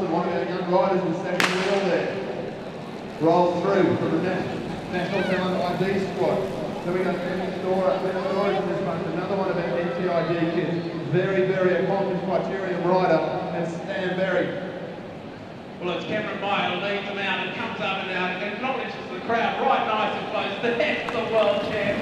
One of our young riders was second wheel there. Rolled through for the National Talent ID squad. Then we got Benny Storer, Ben Storer's in this bunch, another one of our NTID kids. Very, very accomplished criterium rider, and Sam Berry. Well, it's Cameron Meyer leads them out and comes up and out and acknowledges the crowd right nice and close. There's the world champion,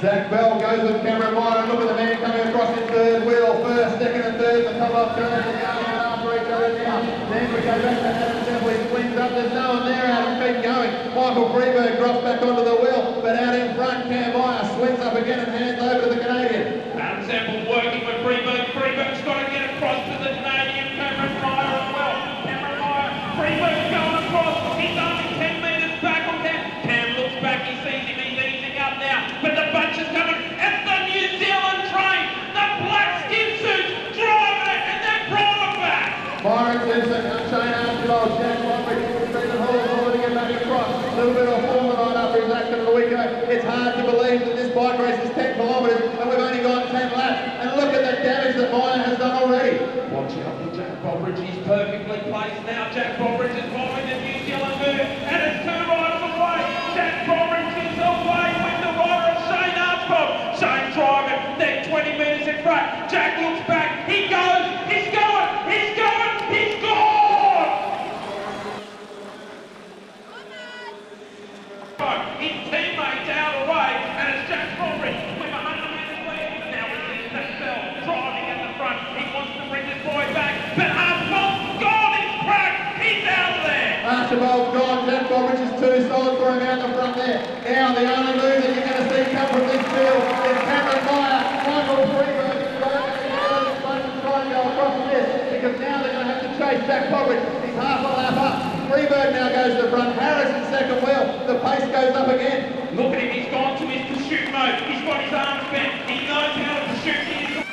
Zach Bell goes with Cameron Meyer. Look at the man coming across his third wheel. First, second, and third. The top off turns going after each other now. Then we go back to Adam. He swings up. There's no one there. Adam keep going. Michael Frieberg drops back onto the wheel. But out in front, Cam Meyer swings up again and hands over to the Canadian. Adam Semple working with Frieberg. Frieberg's got to get across to the Canadian Cameron Meyer as well. Cameron Meyer, Frieberg's going across. He's only 10 metres back on Cam. Cam looks back, he sees him, he's easing up now. But the bunch is coming. It's the New Zealand train. The black skin suits driving it and they're brought it back. Myron Simpson, Shane Archbold, Jack Bobridge, Stephen Hall is all to get back across. A little bit of form tonight after his accident a week ago. It's hard to believe that this bike race is 10 kilometres and we've only gone 10 laps. And look at the damage that Meyer has done already. Watch out for Jack Bobridge. He's perfectly placed now. Jack Bobridge is following the New Zealand move, and it's two riders away. Jack Bobridge is away with the rider of Shane Archbold. Shane driving. They're 20 metres in front. Jack looks back. He goes. He's going. He's going. He's gone. His teammates out of the way, and it's Jack Bobridge with 100 metres lead. Now we see Zach Bell driving at the front. He wants to bring this boy back, but Archbold's gone. He's cracked. He's out of there. Archbold's gone. Jack Bobridge is too solid for him out the front there. The only move that you're going to see come from this field is Cameron Meyer, Michael Frieberg, try and go across this because now they're going to have to chase Jack Bobridge. He's half a lap up. Frieberg now goes to the front. Harris in second wheel. The pace goes up again. Look at him. He's gone to his pursuit mode. He's got his arms bent. He knows how to pursue. He is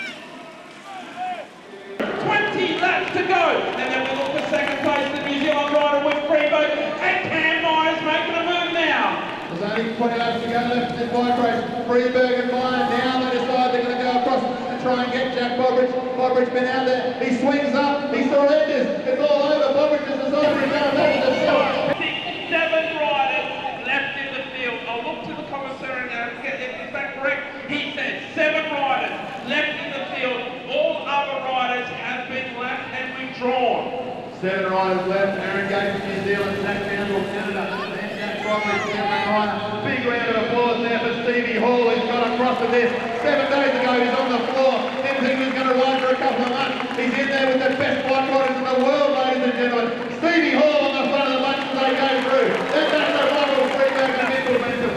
20 laps to go. And then we look for second place, the New Zealand rider with Frieberg. And Cam Meyer's making a move now. Only 20 laps to go left in bike race. Frieberg and Meyer now they decide they're going to go across and try and get Jack Bobridge. Bobridge been out there. He swings up. He surrenders. It's all over. Bobridge has decided he's going back to the field. Six, seven riders left in the field. I'll look to the commissaire now and get is that correct? He said seven riders left in the field. All other riders have been left and withdrawn. Seven riders left. Aaron Gate from New Zealand. Zach Campbell, Canada. Big round of applause there for Stevie Hall who's got across to this. Seven days ago he's on the floor. Didn't think he was going to ride for a couple of months. He's in there with the best bike riders in the world, ladies and gentlemen. Stevie Hall on the front of the bunch as they go through. Then back to Michael Frieberg and Benson.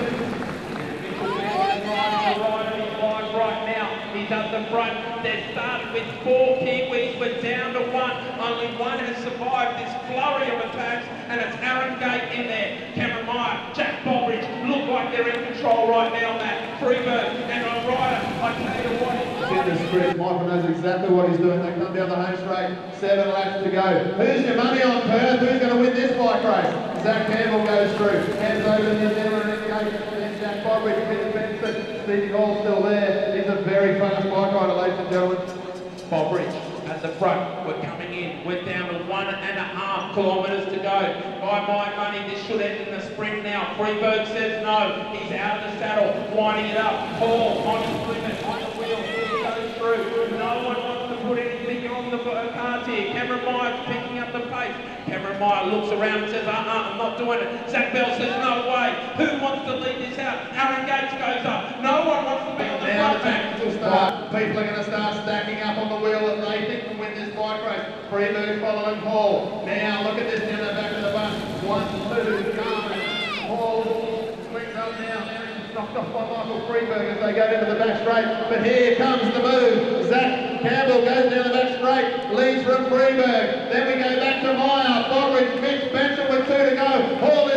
right now. He's up the front. They started with four Kiwis. We're down to one. Only one has survived this flurry of attacks, and it's Aaron Gate in there. Cameron Meyer, Jack Bobridge look like they're in control right now, Matt. Frieberg and a rider. I tell you what. In the script, Michael knows exactly what he's doing. They come down the home straight, seven laps to go. Who's your money on Perth? Who's going to win this bike race? Zach Campbell goes through, hands over to New Zealand Jack Bobridge, Peter Benson, Stevie Hall still there. Very fast bike rider, ladies and gentlemen. Bobridge at the front. We're coming in. We're down to one and a half kilometres to go. By my money, this should end in the sprint now. Frieberg says no. He's out of the saddle, winding it up. Paul on his limit, on the wheel. He goes through. No one wants to put anything on the cards here. Cameron Meyer's the pace. Cameron Meyer looks around and says, uh-uh, I'm not doing it. Zach Bell says, no way. Who wants to lead this out? Aaron Gates goes up. No one wants to be on the Now front the back. tactical start. People are going to start stacking up on the wheel that they think can win this bike race. Frieberg following Hall. Now look at this down the back of the bus. One, two, Carmen. Hall swings up now. Knocked off by Michael Frieberg as they go into the back straight. But here comes the move. Zach Campbell goes down the back straight, leads from Frieberg. Then we go back to Meyer, Bobridge, Mitch Benson with two to go. Hall